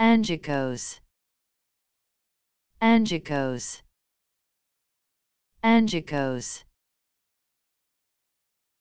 Angicos. Angicos. Angicos.